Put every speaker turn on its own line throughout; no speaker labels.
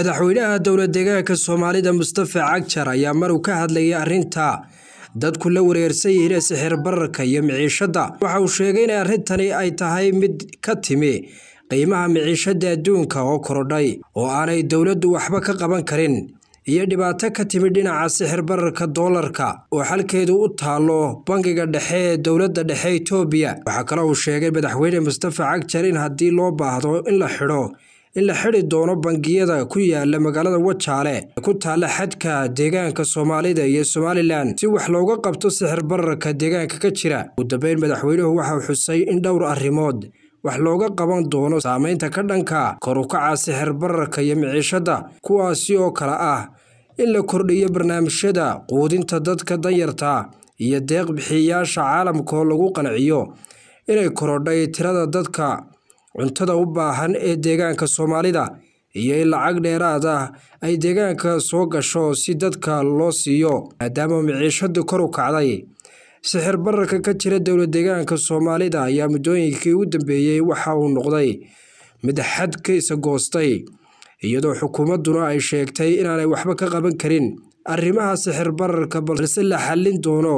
madaxweynaha dowlad deegaanka soomaalida mustafa cagjar ayaa mar uu ka hadlayay arrinta dadku la wareersan yihiin sixir bararka iyo miciishadda waxa uu sheegay in arrintani ay tahay mid ka timi qiimaha miciishadda adduunka oo korodhay oo aanay dowladdu waxba ka qaban karin iyo dhibaato ka timi dhinaca sixir bararka doolarka oo xalkeedu u taallo bangiga dhexe ee dowladda dhexe itoobiya. Waxaa kale uu sheegay madaxweyne mustafa cagjar in haddii loo baahdo in la xidho in la xidhi doono bangiyada ku yaalla magaalada wajaale ku taalla xadka deegaanka soomaalida iyo somalilan si wax looga qabto sixir bararka deegaanka ka jira ugu dambeyn madaxweynuhu waxauu xusay in dhowr arrimood. Wax looga qaban doono saameynta ka dhanka kor sixir bararka iyo miciishadda kuwaasi oo kale ah in la kordhiyo barnaamijyada quudinta dadka danyarta iyo deeq bixiyayaasha caalamka oo lagu qanciyo inay korodhay tirada dadka cuntada u baahan ee deegaanka soomaalida iyo in lacag dheeraad ah ay deegaanka soo gasho si dadka loo siiyo maadaama miciishadu kor u kacday. Sixir bararka ka jira dowlad deegaanka soomaalida ayaa muddooyinkii u dambeeyey waxa uu noqday mid xadkiisa goostay iyadoo xukuumadduna ay sheegtay inaanay waxba ka qaban karin. Arrimaha sixir bararka balse la xallin doono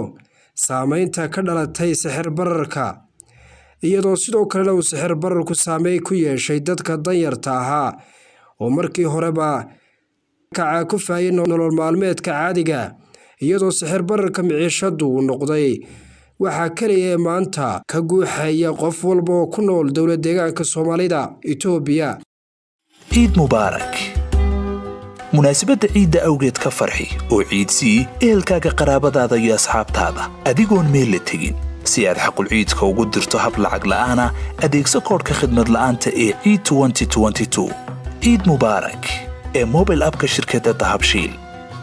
saameynta ka dhalatay sixir bararka iyadoo sidoo kalena uu sixir bararku saameyn ku yeeshay dadka danyarta ahaa oo markii horeba kaca ku faayay nolol maalmeedka caadiga iyadoo sixir bararka miciishadu uu noqday. Waxaa keliya maanta ka guuxaya qof walba oo ku nool dowlad deegaanka soomaalida itoobiya.
Ciid mubaarak munaasabadda ciidda awgeed ka farxi oo ciidsii ehelkaaga qaraabadaada iyo asxaabtaada adigoon meel la tegin si aad xaqulciidka ugu dirto hab lacag la'aana adeegso koodhka khidmad la'aanta ee ciid ciid mubaarak ee mobil abka shirkadda dahabshiil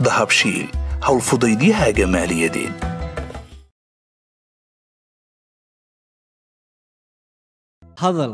dahabshiil howlfudaydiyahaaga maaliyadeed
hadal